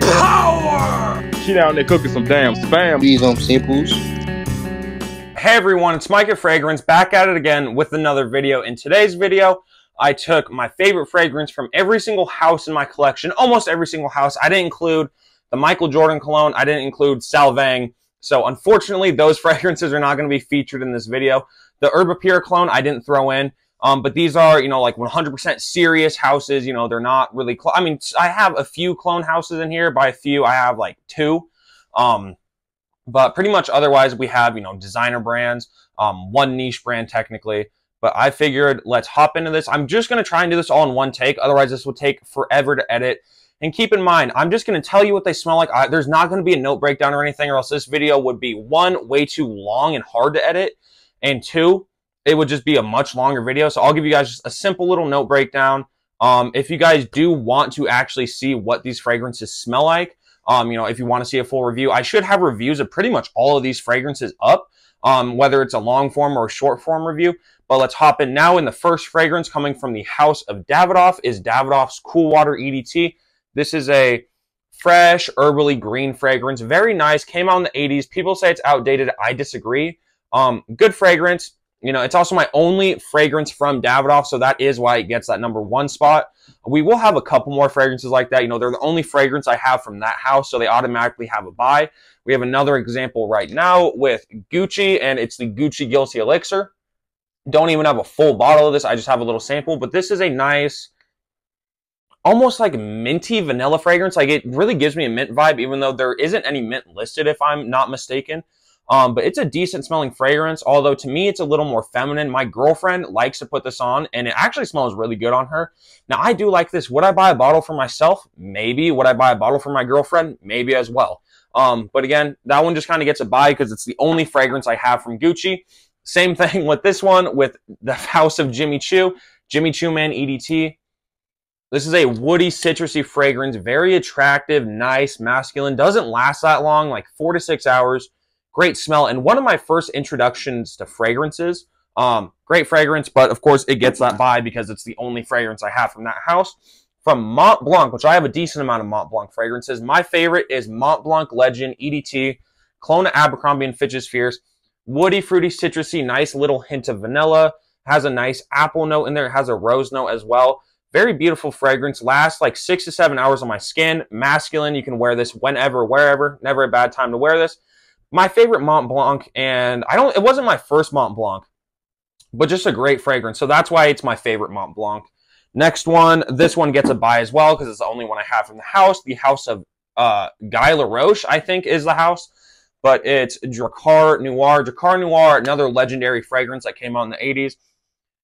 Power! She down there cooking some damn spam. These um samples. Hey everyone, it's Mykah Fragrance back at it again with another video. In today's video, I took my favorite fragrance from every single house in my collection, almost every single house. I didn't include the Michael Jordan cologne. I didn't include Sauvage. So unfortunately, those fragrances are not going to be featured in this video. The Herbapure cologne I didn't throw in. Um, but these are, you know, like 100% serious houses. You know, they're not really, I mean, I have a few clone houses in here. By a few, I have like two. Um, but pretty much otherwise, we have, you know, designer brands, um, one niche brand technically. But I figured let's hop into this. I'm just going to try and do this all in one take. Otherwise, this will take forever to edit. And keep in mind, I'm just going to tell you what they smell like. I, there's not going to be a note breakdown or anything, or else this video would be one, way too long and hard to edit, and two, it would just be a much longer video. So I'll give you guys just a simple little note breakdown. Um, if you guys do want to actually see what these fragrances smell like, um, you know, if you want to see a full review, I should have reviews of pretty much all of these fragrances up, um, whether it's a long form or a short form review. But let's hop in now. In the first fragrance coming from the house of Davidoff is Davidoff's Cool Water EDT. This is a fresh, herbally green fragrance. Very nice. Came out in the 80s. People say it's outdated. I disagree. Um, good fragrance. You know, it's also my only fragrance from Davidoff, so that is why it gets that number one spot. We will have a couple more fragrances like that. You know, they're the only fragrance I have from that house, so they automatically have a buy. We have another example right now with Gucci, and it's the Gucci Guilty Elixir. Don't even have a full bottle of this. I just have a little sample, but this is a nice, almost like minty vanilla fragrance. Like it really gives me a mint vibe, even though there isn't any mint listed, if I'm not mistaken. Um, but it's a decent smelling fragrance, although to me it's a little more feminine. My girlfriend likes to put this on and it actually smells really good on her. Now I do like this. Would I buy a bottle for myself? Maybe. Would I buy a bottle for my girlfriend? Maybe as well. Um, but again, that one just kind of gets a buy because it's the only fragrance I have from Gucci. Same thing with this one with the House of Jimmy Choo, Jimmy Choo Man EDT. This is a woody, citrusy fragrance, very attractive, nice, masculine. Doesn't last that long, like four to six hours great smell, and one of my first introductions to fragrances. Um, great fragrance, but of course it gets that buy because it's the only fragrance I have from that house. From Mont Blanc, which I have a decent amount of Mont Blanc fragrances. My favorite is Mont Blanc Legend EDT, Clone Abercrombie and Fitch's Fierce. Woody, fruity, citrusy, nice little hint of vanilla. Has a nice apple note in there. It has a rose note as well. Very beautiful fragrance. Lasts like six to seven hours on my skin. Masculine. You can wear this whenever, wherever. Never a bad time to wear this my favorite Mont Blanc, and I don't. It wasn't my first Mont Blanc, but just a great fragrance. So that's why it's my favorite Mont Blanc. Next one, this one gets a buy as well because it's the only one I have from the house. The house of uh, Guy Laroche, I think, is the house, but it's Drakkar Noir. Drakkar Noir, another legendary fragrance that came out in the 80s.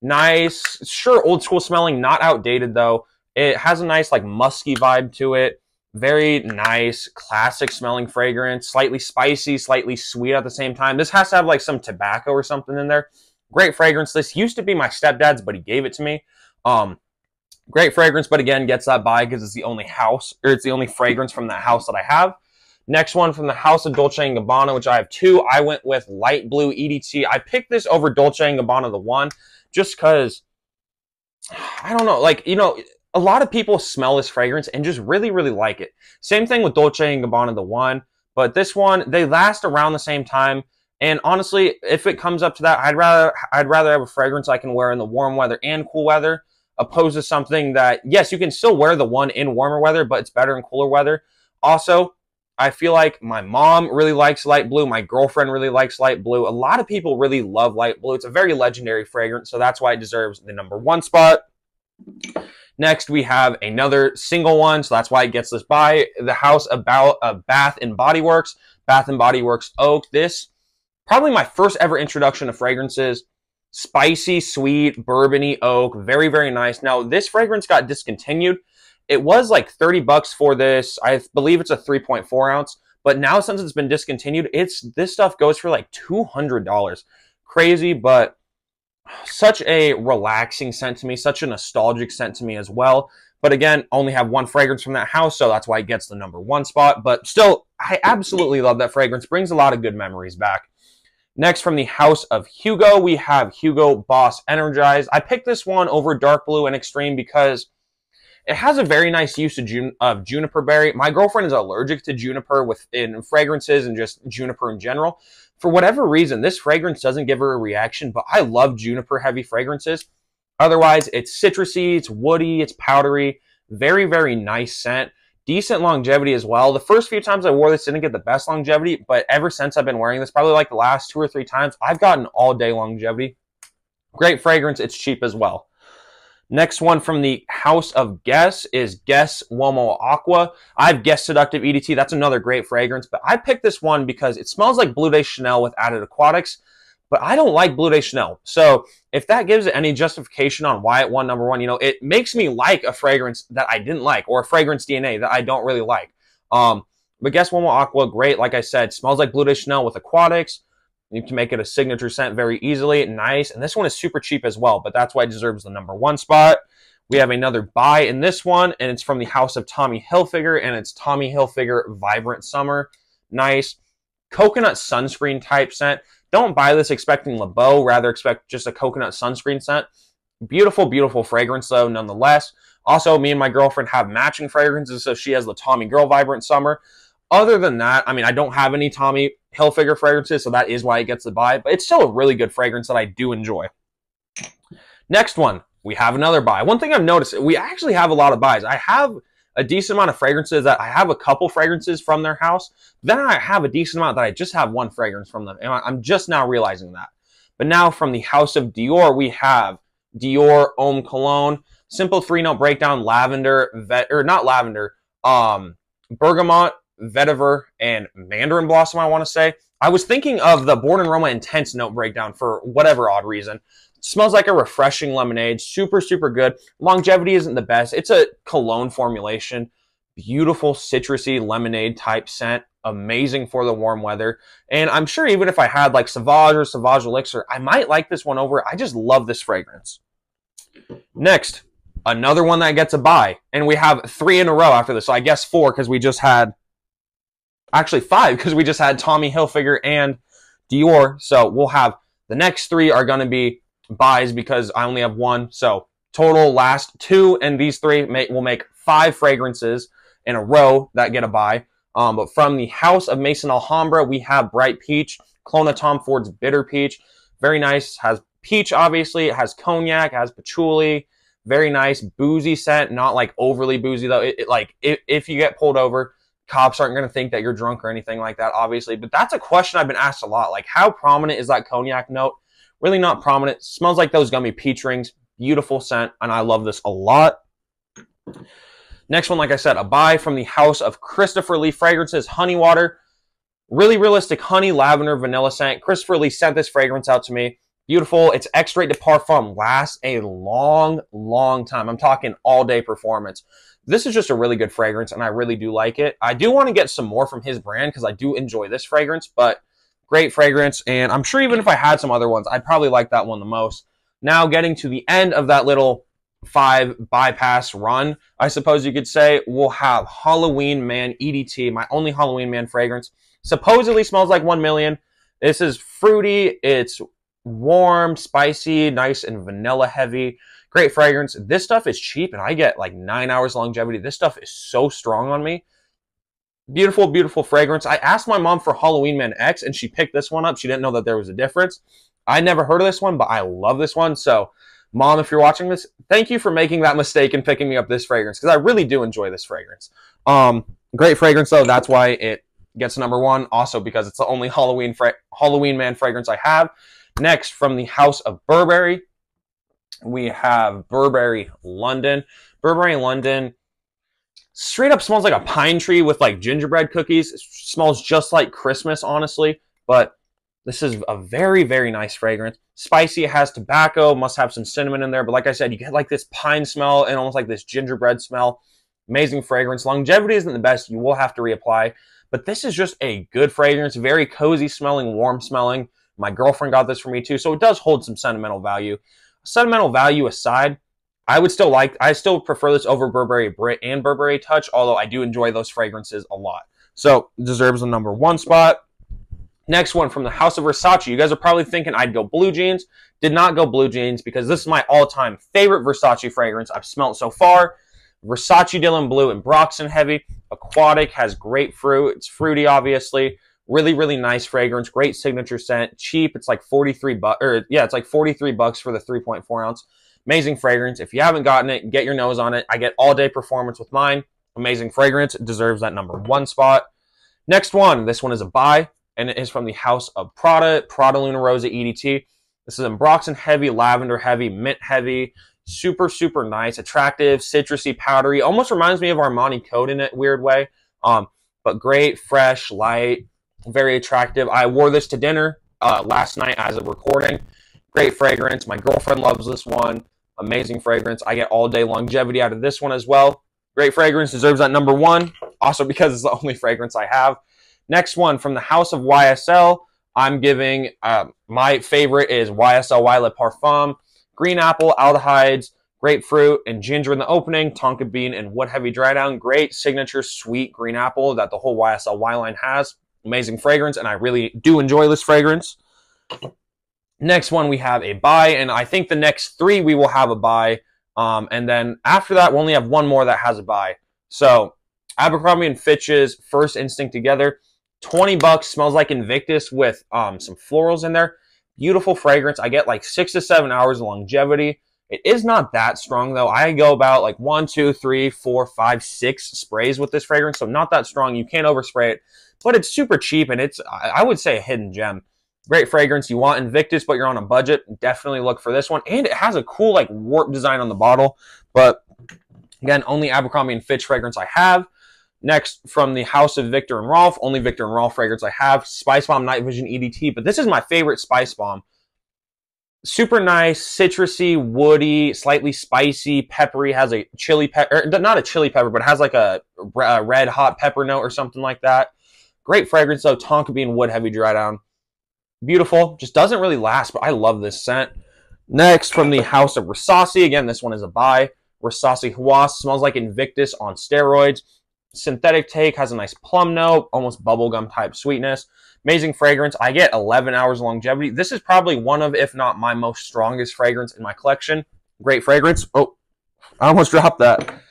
Nice, sure, old school smelling, not outdated though. It has a nice like musky vibe to it. Very nice, classic smelling fragrance. Slightly spicy, slightly sweet at the same time. This has to have like some tobacco or something in there. Great fragrance. This used to be my stepdad's, but he gave it to me. Um, great fragrance, but again, gets that buy because it's the only house, or it's the only fragrance from that house that I have. Next one from the House of Dolce & Gabbana, which I have two. I went with Light Blue EDT. I picked this over Dolce & Gabbana, the one, just because, I don't know, like, you know, a lot of people smell this fragrance and just really, really like it. Same thing with Dolce & Gabbana, the one, but this one, they last around the same time. And honestly, if it comes up to that, I'd rather, I'd rather have a fragrance I can wear in the warm weather and cool weather, opposed to something that, yes, you can still wear the one in warmer weather, but it's better in cooler weather. Also, I feel like my mom really likes light blue. My girlfriend really likes light blue. A lot of people really love light blue. It's a very legendary fragrance, so that's why it deserves the number one spot. Next, we have another single one, so that's why it gets this buy. The House about uh, Bath and Body Works, Bath and Body Works Oak. This probably my first ever introduction to fragrances. Spicy, sweet, bourbony oak, very very nice. Now this fragrance got discontinued. It was like 30 bucks for this. I believe it's a 3.4 ounce, but now since it's been discontinued, it's this stuff goes for like $200. Crazy, but such a relaxing scent to me, such a nostalgic scent to me as well. But again, only have one fragrance from that house, so that's why it gets the number one spot. But still, I absolutely love that fragrance. Brings a lot of good memories back. Next, from the house of Hugo, we have Hugo Boss Energized. I picked this one over Dark Blue and Extreme because It has a very nice use of, jun- of juniper berry. My girlfriend is allergic to juniper within fragrances and just juniper in general. For whatever reason, this fragrance doesn't give her a reaction, but I love juniper heavy fragrances. Otherwise, it's citrusy, it's woody, it's powdery, very, very nice scent. Decent longevity as well. The first few times I wore this didn't get the best longevity, but ever since I've been wearing this, probably like the last two or three times, I've gotten all day longevity. Great fragrance, it's cheap as well. Next one from the House of Guess is Guess Uomo Aqua. I have Guess Seductive EDT. That's another great fragrance, but I picked this one because it smells like Bleu de Chanel with added aquatics, but I don't like Bleu de Chanel. So if that gives any justification on why it won number one, you know, it makes me like a fragrance that I didn't like or a fragrance DNA that I don't really like. Um, but Guess Uomo Aqua, great. Like I said, smells like Bleu de Chanel with aquatics. You can make it a signature scent very easily. Nice. And this one is super cheap as well, but that's why it deserves the number one spot. We have another buy in this one, and it's from the house of Tommy Hilfiger, and it's Tommy Hilfiger Vibrant Summer. Nice. Coconut sunscreen type scent. Don't buy this expecting Le Beau, rather expect just a coconut sunscreen scent. Beautiful, beautiful fragrance though, nonetheless. Also, me and my girlfriend have matching fragrances, so she has the Tommy Girl Vibrant Summer. Other than that, I mean, I don't have any Tommy Hilfiger fragrances, so that is why it gets the buy, but it's still a really good fragrance that I do enjoy. Next one, we have another buy. One thing I've noticed, we actually have a lot of buys. I have a decent amount of fragrances that I have a couple fragrances from their house. Then I have a decent amount that I just have one fragrance from them. And I'm just now realizing that. But now from the house of Dior, we have Dior Homme Cologne, simple three note breakdown, lavender, or not lavender, um, bergamot, vetiver, and mandarin blossom, I want to say. I was thinking of the Born in Roma intense note breakdown for whatever odd reason. Smells like a refreshing lemonade. Super, super good. Longevity isn't the best. It's a cologne formulation. Beautiful citrusy lemonade type scent. Amazing for the warm weather. And I'm sure even if I had like Sauvage or Sauvage Elixir, I might like this one over. I just love this fragrance. Next, another one that gets a buy. And we have three in a row after this. So I guess four because we just had actually five because we just had Tommy Hilfiger and Dior. So we'll have the next three are going to be buys because I only have one. So total last two and these three may, will make five fragrances in a row that get a buy. Um, but from the House of Maison Alhambra, we have Bright Peach, Clona Tom Ford's Bitter Peach. Very nice. Has peach, obviously. It has cognac, has patchouli. Very nice, boozy scent. Not like overly boozy though. It, it like if, if you get pulled over, cops aren't going to think that you're drunk or anything like that, obviously. But that's a question I've been asked a lot. Like, how prominent is that cognac note? Really not prominent. Smells like those gummy peach rings. Beautiful scent, and I love this a lot. Next one, like I said, a buy from the house of Christopher Lee Fragrances, Honey Water. Really realistic honey, lavender, vanilla scent. Christopher Lee sent this fragrance out to me. Beautiful. It's extrait de parfum. Lasts a long, long time. I'm talking all day performance. This is just a really good fragrance, and I really do like it. I do want to get some more from his brand because I do enjoy this fragrance, but Great fragrance. And I'm sure even if I had some other ones, I'd probably like that one the most. Now getting to the end of that little five bypass run, I suppose you could say, we'll have Halloween Man EDT, my only Halloween Man fragrance. Supposedly smells like 1 million. This is fruity. It's warm, spicy, nice and vanilla heavy. Great fragrance. This stuff is cheap and I get like nine hours longevity. This stuff is so strong on me. Beautiful, beautiful fragrance. I asked my mom for Halloween Man X and she picked this one up. She didn't know that there was a difference. I never heard of this one, but I love this one. So, mom, if you're watching this, thank you for making that mistake and picking me up this fragrance because I really do enjoy this fragrance. Um, great fragrance though. That's why it gets number one. Also because it's the only Halloween Halloween Man fragrance I have. Next, from the House of Burberry, we have Burberry London. Burberry London straight up smells like a pine tree with like gingerbread cookies. It smells just like Christmas, honestly. But this is a very, very nice fragrance. Spicy, it has tobacco, must have some cinnamon in there. But like I said, you get like this pine smell and almost like this gingerbread smell. Amazing fragrance. Longevity isn't the best. You will have to reapply. But this is just a good fragrance. Very cozy smelling, warm smelling. My girlfriend got this for me too. So it does hold some sentimental value. Sentimental value aside, I would still like, I still prefer this over Burberry Brit and Burberry Touch, although I do enjoy those fragrances a lot. So deserves a number one spot. Next one from the House of Versace. You guys are probably thinking I'd go blue jeans. Did not go blue jeans because this is my all-time favorite Versace fragrance I've smelled so far. Versace Dylan Blue ambroxan Heavy. Aquatic has grapefruit. It's fruity, obviously. Really, really nice fragrance. Great signature scent. Cheap. It's like 43 bucks, or yeah, it's like 43 bucks for the 3.4 ounce. Amazing fragrance. If you haven't gotten it, get your nose on it. I get all day performance with mine. Amazing fragrance. It deserves that number one spot. Next one. This one is a buy, and it is from the House of Prada, Prada Luna Rossa EDT. This is ambroxan heavy, lavender heavy, mint heavy. Super, super nice, attractive, citrusy, powdery. Almost reminds me of Armani Code in a weird way. Um, but great, fresh, light, very attractive. I wore this to dinner uh, last night as of recording. Great fragrance. My girlfriend loves this one. Amazing fragrance. I get all day longevity out of this one as well. Great fragrance. Deserves that number one. Also because it's the only fragrance I have. Next one from the House of YSL. I'm giving uh, my favorite is YSL Y Le Parfum. Green apple, aldehydes, grapefruit, and ginger in the opening. Tonka bean and wood heavy dry down. Great signature sweet green apple that the whole YSL Y line has. Amazing fragrance, and I really do enjoy this fragrance. Next one, we have a buy, and I think the next three we will have a buy. Um, and then after that, we only have one more that has a buy. So Abercrombie and Fitch's First Instinct together, 20 bucks, smells like Invictus with um, some florals in there. Beautiful fragrance. I get like six to seven hours of longevity. It is not that strong though. I go about like one, two, three, four, five, six sprays with this fragrance. So not that strong. You can't overspray it, but it's super cheap and it's, I would say a hidden gem. Great fragrance. You want Invictus, but you're on a budget. Definitely look for this one. And it has a cool like warp design on the bottle. But again, only Abercrombie and Fitch fragrance I have. Next, from the House of Viktor and Rolf, only Viktor and Rolf fragrance I have. Spice Bomb Night Vision EDT. But this is my favorite Spice Bomb. Super nice, citrusy, woody, slightly spicy, peppery. Has a chili pepper, not a chili pepper, but has like a, a red hot pepper note or something like that. Great fragrance though. Tonka bean wood heavy dry down beautiful. Just doesn't really last, but I love this scent. Next, from the House of Rasasi. Again, this one is a buy. Rasasi Hawas smells like Invictus on steroids. Synthetic take has a nice plum note, almost bubblegum type sweetness. Amazing fragrance. I get 11 hours longevity. This is probably one of, if not my most strongest fragrance in my collection. Great fragrance. Oh, I almost dropped that.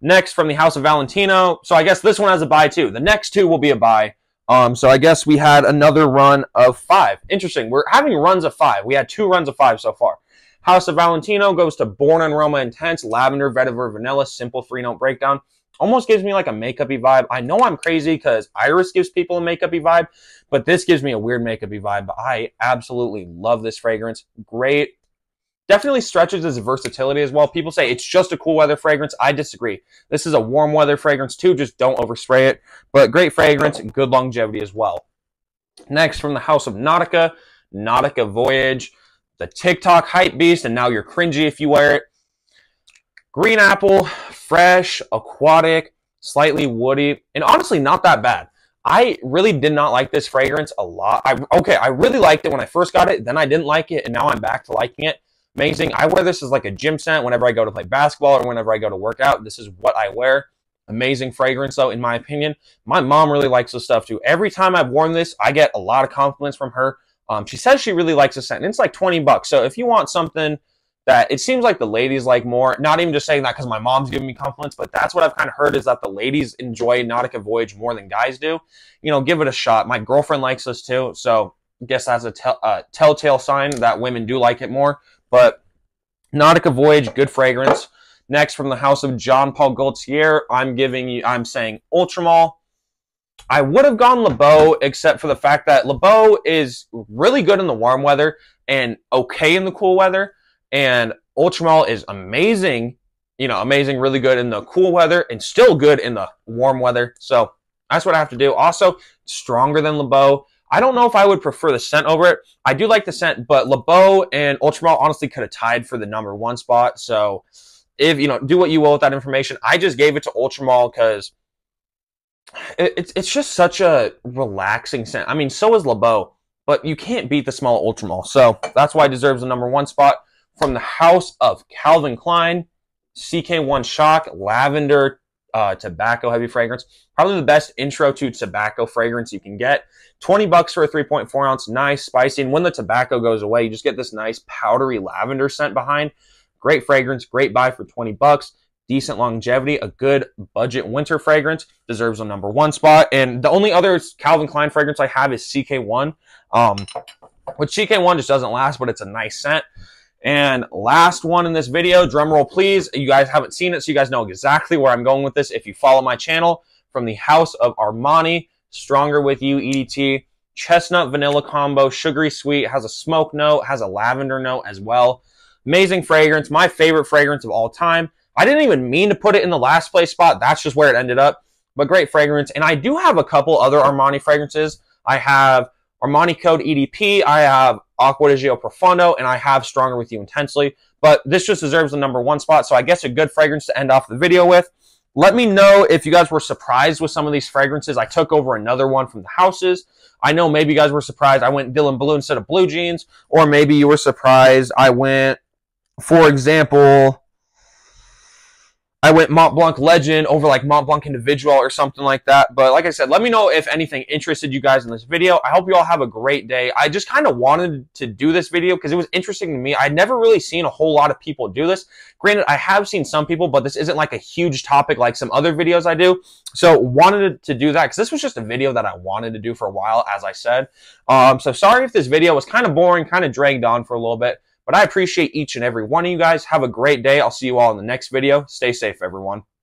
Next, from the House of Valentino. So I guess this one has a buy too. The next two will be a buy. Um, so I guess we had another run of five. Interesting. We're having runs of five. We had two runs of five so far. House of Valentino goes to Born in Roma Intense, Lavender, Vetiver, Vanilla, Simple Three Note Breakdown. Almost gives me like a makeupy vibe. I know I'm crazy because Iris gives people a makeupy vibe, but this gives me a weird makeupy vibe. But I absolutely love this fragrance. Great definitely stretches its versatility as well. People say it's just a cool weather fragrance. I disagree. This is a warm weather fragrance too. Just don't overspray it. But great fragrance and good longevity as well. Next, from the house of Nautica, Nautica Voyage, the TikTok hype beast, and now you're cringy if you wear it. Green apple, fresh, aquatic, slightly woody, and honestly not that bad. I really did not like this fragrance a lot. I, okay, I really liked it when I first got it, then I didn't like it, and now I'm back to liking it. Amazing. I wear this as like a gym scent whenever I go to play basketball or whenever I go to work out. This is what I wear. Amazing fragrance, though, in my opinion. My mom really likes this stuff too. Every time I've worn this, I get a lot of compliments from her. Um, she says she really likes the scent, and it's like 20 bucks. So if you want something that it seems like the ladies like more, not even just saying that because my mom's giving me compliments, but that's what I've kind of heard is that the ladies enjoy Nautica Voyage more than guys do. You know, give it a shot. My girlfriend likes this too, so I guess that's a tell, uh, telltale sign that women do like it more. But Nautica Voyage, good fragrance. Next, from the house of John Paul Gaultier, I'm giving you, I'm saying Ultra Male. I would have gone Le Beau, except for the fact that Le Beau is really good in the warm weather and okay in the cool weather. And Ultra Male is amazing, you know, amazing, really good in the cool weather and still good in the warm weather. So that's what I have to do. Also, stronger than Le Beau. I don't know if I would prefer the scent over it. I do like the scent, but Le Beau and Ultra Male honestly could have tied for the number one spot. So if, you know, do what you will with that information. I just gave it to Ultra Male because it's, it's just such a relaxing scent. I mean, so is Le Beau, but you can't beat the smell of Ultra Male. So that's why it deserves the number one spot. From the house of Calvin Klein, CK1 Shock, Lavender, uh, tobacco heavy fragrance. Probably the best intro to tobacco fragrance you can get. 20 bucks for a 3.4 ounce, nice, spicy. And when the tobacco goes away, you just get this nice powdery lavender scent behind. Great fragrance, great buy for 20 bucks. decent longevity, a good budget winter fragrance, deserves a number one spot. And the only other Calvin Klein fragrance I have is CK1, um, which CK1 just doesn't last, but it's a nice scent. And last one in this video, drum roll please. You guys haven't seen it, so you guys know exactly where I'm going with this. If you follow my channel, from the House of Armani, Stronger With You EDT, chestnut vanilla combo, sugary sweet, has a smoke note, has a lavender note as well. Amazing fragrance, my favorite fragrance of all time. I didn't even mean to put it in the last place spot. That's just where it ended up. But great fragrance. And I do have a couple other Armani fragrances. I have Armani Code EDP, I have Acqua di Gio Profondo, and I have Stronger With You Intensely. But this just deserves the number one spot. So I guess a good fragrance to end off the video with. Let me know if you guys were surprised with some of these fragrances. I took over another one from the houses. I know maybe you guys were surprised I went Dylan Blue instead of Blue Jeans, or maybe you were surprised I went, for example, I went Mont Blanc Legend over like Mont Blanc Individual or something like that. But like I said, let me know if anything interested you guys in this video. I hope you all have a great day. I just kind of wanted to do this video because it was interesting to me. I'd never really seen a whole lot of people do this. Granted, I have seen some people, but this isn't like a huge topic like some other videos I do. So wanted to do that because this was just a video that I wanted to do for a while, as I said. Um, so sorry if this video was kind of boring, kind of dragged on for a little bit. But I appreciate each and every one of you guys. Have a great day. I'll see you all in the next video. Stay safe, everyone.